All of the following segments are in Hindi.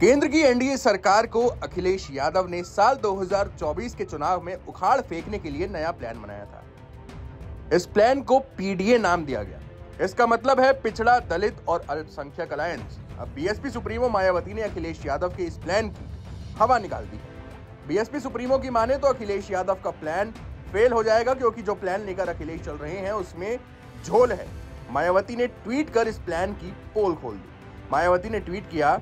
केंद्र की एनडीए सरकार को अखिलेश यादव ने साल 2024 के चुनाव में उखाड़ फेंकने के लिए नया प्लान बनाया था। इस प्लान को पीडीए नाम दिया गया। इसका मतलब है पिछड़ा दलित और अल्पसंख्यक अलायंस। अब बीएसपी सुप्रीमो मायावती ने अखिलेश यादव के इस प्लान की हवा निकाल दी। बीएसपी सुप्रीमो की माने तो अखिलेश यादव का प्लान फेल हो जाएगा क्योंकि जो प्लान लेकर अखिलेश चल रहे हैं, उसमें झोल है। मायावती ने ट्वीट कर इस प्लान की पोल खोल दी। मायावती ने ट्वीट किया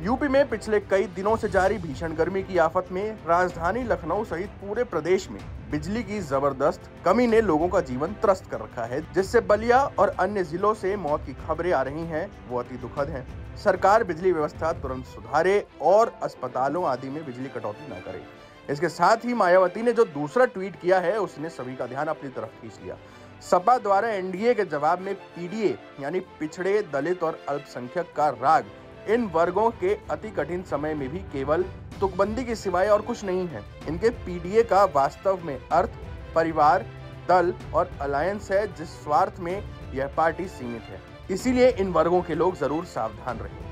यूपी में पिछले कई दिनों से जारी भीषण गर्मी की आफत में राजधानी लखनऊ सहित पूरे प्रदेश में बिजली की ज़बरदस्त कमी ने लोगों का जीवन त्रस्त कर रखा है, जिससे बलिया और अन्य जिलों से मौत की खबरें आ रही हैं, वो अति दुखद हैं। सरकार बिजली व्यवस्था तुरंत सुधारे और अस्पतालों आदि में बिजली कटौती न करे। इसके साथ ही मायावती ने जो दूसरा ट्वीट किया है, उसने सभी का ध्यान अपनी तरफ़ खींच लिया। सपा द्वारा एनडीए के जवाब में पीडीए, यानी पिछड़े दलित और अल्पसंख्यक का राग इन वर्गों के अति कठिन समय में भी केवल तुकबंदी के सिवाय और कुछ नहीं है। इनके पीडीए का वास्तव में अर्थ, परिवार, दल और अलायंस है, जिस स्वार्थ में यह पार्टी सीमित है। इसीलिए इन वर्गों के लोग ज़रूर सावधान रहे।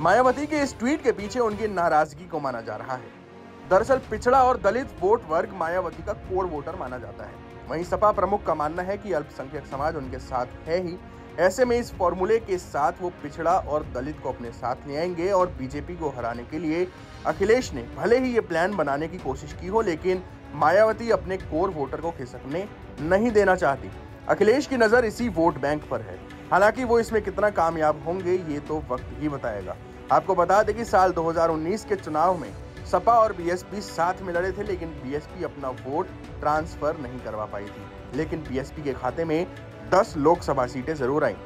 मायावती के इस ट्वीट के पीछे उनकी नाराज़गी को माना जा रहा है। दरअसल पिछड़ा और दलित वोट वर्ग मायावती का कोर वोटर माना जाता है। वहीं सपा प्रमुख का मानना है कि अल्पसंख्यक समाज उनके साथ है ही। ऐसे में इस फॉर्मूले के साथ वो पिछड़ा और दलित को अपने साथ ले आएँगे और बीजेपी को हराने के लिए अखिलेश ने भले ही ये प्लान बनाने की कोशिश की हो, लेकिन मायावती अपने कोर वोटर को खिसकने नहीं देना चाहती। अखिलेश की नज़र इसी वोट बैंक पर है। हालाँकि वो इसमें कितना कामयाब होंगे, ये तो वक्त ही बताएगा। आपको बता दें कि साल 2019 के चुनाव में सपा और बीएसपी साथ में लड़े थे, लेकिन बीएसपी अपना वोट ट्रांसफ़र नहीं करवा पाई थी। लेकिन बीएसपी के खाते में 10 लोकसभा सीटें ज़रूर आई।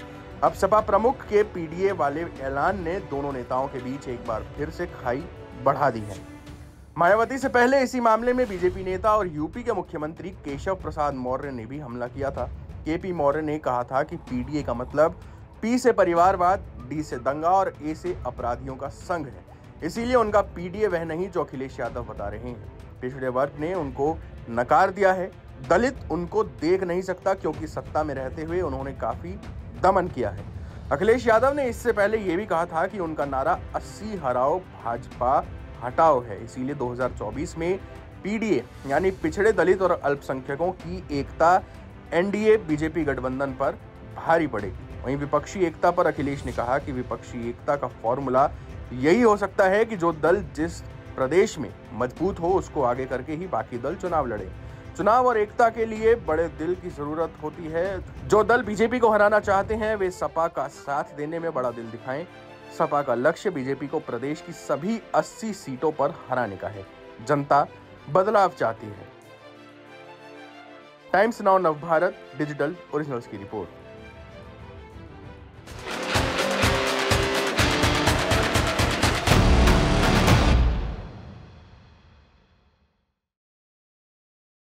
अब सपा प्रमुख के पीडीए वाले ऐलान ने दोनों नेताओं के बीच एक बार फिर से खाई बढ़ा दी है। मायावती से पहले इसी मामले में बीजेपी नेता और यूपी के मुख्यमंत्री केशव प्रसाद मौर्य ने भी हमला किया था। केपी मौर्य ने कहा था कि पीडीए का मतलब पी से परिवारवाद, डी से दंगा और ए से अपराधियों का संघ है। इसीलिए उनका पीडीए वह नहीं, जो अखिलेश यादव बता रहे हैं। पिछड़े वर्ग ने उनको नकार दिया है। दलित उनको देख नहीं सकता, क्योंकि सत्ता में रहते हुए उन्होंने काफ़ी दमन किया है। अखिलेश यादव ने इससे पहले यह भी कहा था कि उनका नारा 80 हराओ भाजपा हटाओ है। इसीलिए 2024 में पीडीए, यानी पिछड़े दलित और अल्पसंख्यकों की एकता, एनडीए, बीजेपी गठबंधन पर भारी पड़ेगी वहीं विपक्षी एकता पर अखिलेश ने कहा कि विपक्षी एकता का फॉर्मूला यही हो सकता है कि जो दल जिस प्रदेश में मज़बूत हो, उसको आगे करके ही बाकी दल चुनाव लड़े। चुनाव और एकता के लिए बड़े दिल की ज़रूरत होती है। जो दल बीजेपी को हराना चाहते हैं, वे सपा का साथ देने में बड़ा दिल दिखाएँ। सपा का लक्ष्य बीजेपी को प्रदेश की सभी 80 सीटों पर हराने का है। जनता बदलाव चाहती है। Times Now Nav Bharat, digital originals की रिपोर्ट।